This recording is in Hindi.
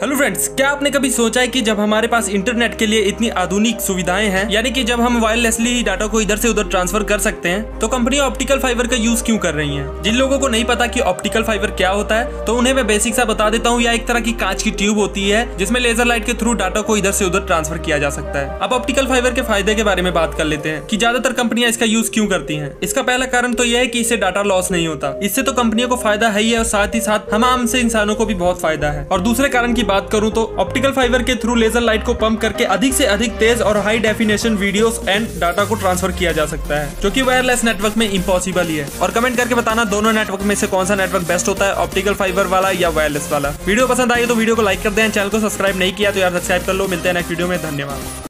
हेलो फ्रेंड्स क्या आपने कभी सोचा है कि जब हमारे पास इंटरनेट के लिए इतनी आधुनिक सुविधाएँ हैं, यानी कि जब हम वायरलेसली डाटा को इधर से उधर ट्रांसफ़र कर सकते हैं तो कंपनियाँ ऑप्टिकल फाइबर का यूज़ क्यों कर रही हैं? जिन लोगों को नहीं पता कि ऑप्टिकल फाइबर क्या होता है तो उन्हें मैं बेसिक सा बता देता हूँ, या एक तरह की कांच की ट्यूब होती है, जिसमें लेजर लाइट के थ्रू डाटा को इधर से उधर ट्रांसफ़र किया जा सकता है। अब ऑप्टिकल फाइबर के फ़ायदे के बारे में बात कर लेते हैं की ज़्यादातर कंपनियाँ इसका यूज़ क्यों करती है। इसका पहला कारण तो यह है की इससे डाटा लॉस नहीं होता। इससे तो कंपनियों को फ़ायदा है ही है, और साथ ही साथ हम आम से इंसानों को भी बहुत फ़ायदा है। और दूसरे कारण की बात करूँ तो ऑप्टिकल फाइबर के थ्रू लेजर लाइट को पंप करके अधिक से अधिक तेज और high definition videos and data को ट्रांसफ़र किया जा सकता है, जो कि वायरलेस नेटवर्क में इम्पॉसिबल ही है। और कमेंट करके बताना दोनों नेटवर्क में से कौन सा नेटवर्क बेस्ट होता है ऑप्टिकल फाइबर वाला या वायरलेस वाला। वीडियो पसंद आई तो वीडियो को लाइक कर दे चैनल को सब्सक्राइब नहीं किया तो यार सब्सक्राइब कर लो। मिलते हैं नेक्स्ट वीडियो में। धन्यवाद।